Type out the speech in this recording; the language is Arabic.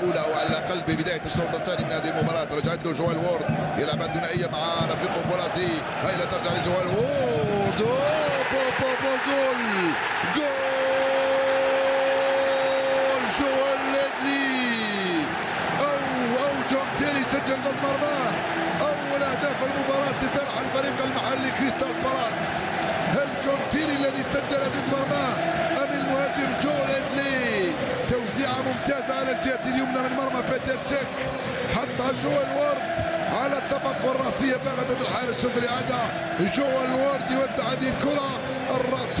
الأولى أو على الاقل ببدايه الشوط الثاني من هذه المباراة. رجعت له جوال وورد. يلعبها ثنائية مع رفيق بولاسي. هاي لا ترجع لجوال وورد. أوب أوب أوب جول. جول. جو ليدلي. أو أو جون تيري سجل ضد مرماه أول أهداف المباراة لصالح الفريق المحلي كريستال بالاس. هل جون تيري الذي سجل ممتازه على الجهة اليمنى من مرمى بيتر تشيك حطها جوال وورد على الطبق والراسيه بغداد الحارس شوف الاعاده جوال وورد يوزع هذه الراسيه